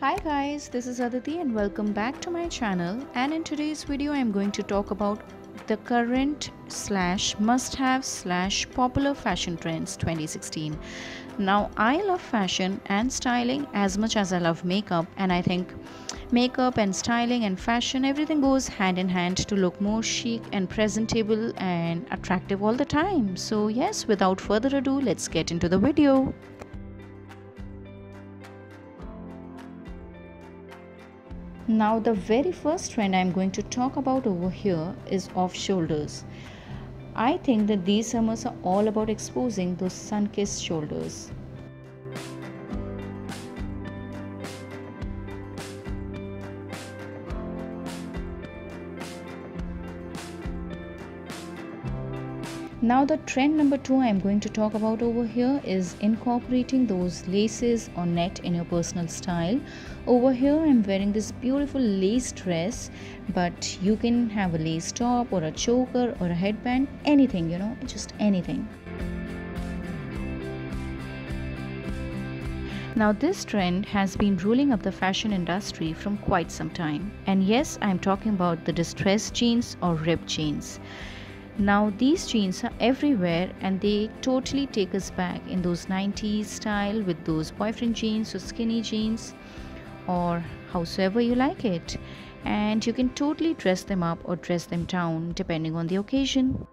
Hi guys, this is Aditi and welcome back to my channel and in today's video I am going to talk about the current slash must have slash popular fashion trends 2016. Now I love fashion and styling as much as I love makeup and I think makeup and styling and fashion everything goes hand in hand to look more chic and presentable and attractive all the time. So yes, without further ado, let's get into the video. Now the very first trend I'm going to talk about over here is off shoulders. I think that these summers are all about exposing those sun-kissed shoulders. Now the trend number 2 I am going to talk about over here is incorporating those laces or net in your personal style. Over here I am wearing this beautiful lace dress but you can have a lace top or a choker or a headband anything you know just anything. Now this trend has been ruling up the fashion industry from quite some time. And yes, I am talking about the distressed jeans or ripped jeans. Now these jeans are everywhere and they totally take us back in those 90s style with those boyfriend jeans or skinny jeans or howsoever you like it. And you can totally dress them up or dress them down depending on the occasion.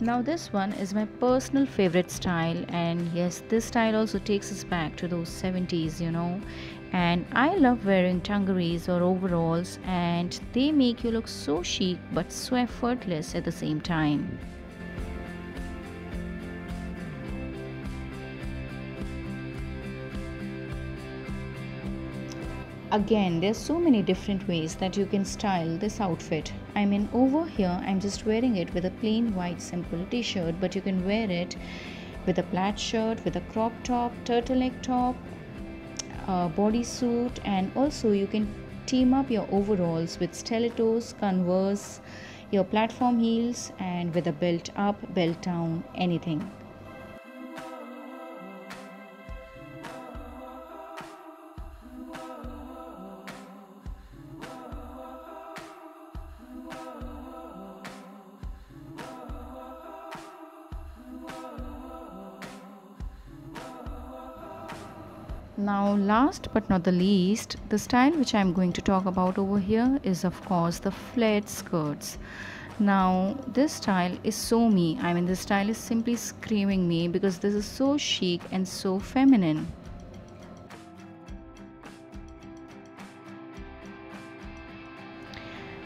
Now this one is my personal favorite style and yes this style also takes us back to those 70s you know and I love wearing dungarees or overalls and they make you look so chic but so effortless at the same time. Again there's so many different ways that you can style this outfit. I mean over here i'm just wearing it with a plain white simple t-shirt but you can wear it with a plaid shirt with a crop top turtleneck top a bodysuit and also you can team up your overalls with stilettos converse your platform heels and with a belt up belt down anything Now last but not the least, the style which I am going to talk about over here is of course the flared skirts. Now this style is so me. I mean this style is simply screaming me because this is so chic and so feminine.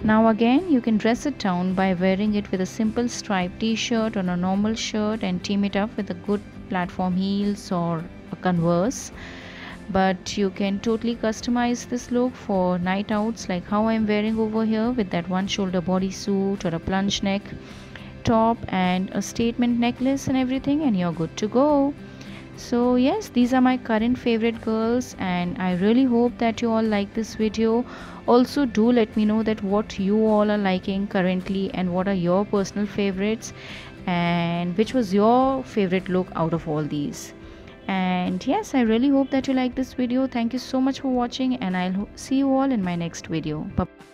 Now again you can dress it down by wearing it with a simple striped t-shirt or a normal shirt and team it up with a good platform heels or a converse but you can totally customize this look for night outs like how I'm wearing over here with that one shoulder bodysuit or a plunge neck top and a statement necklace and everything and you're good to go. So yes these are my current favorite girls and i really hope that you all like this video. Also do let me know that what you all are liking currently and what are your personal favorites and which was your favorite look out of all these and yes i really hope that you like this video. Thank you so much for watching and i'll see you all in my next video. Bye